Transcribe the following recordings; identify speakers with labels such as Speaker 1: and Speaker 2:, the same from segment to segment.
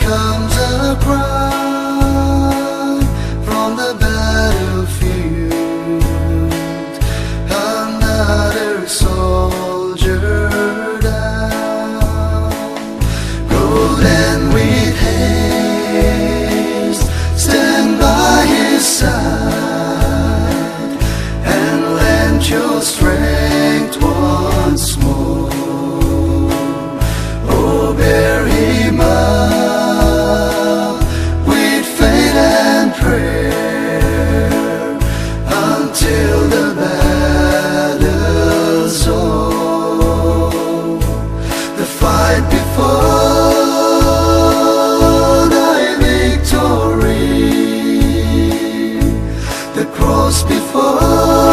Speaker 1: come. the cross before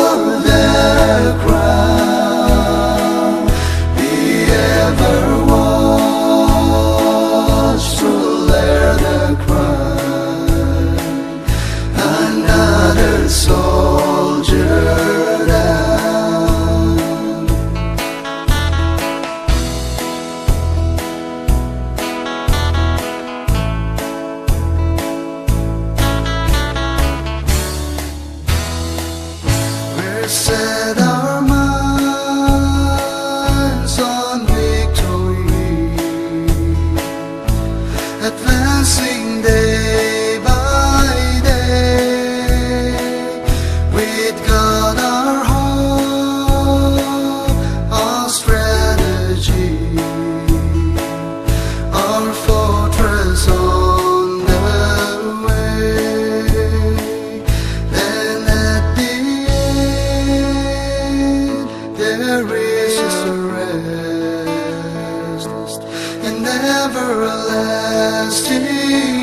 Speaker 1: We're everlasting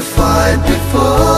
Speaker 1: Fight before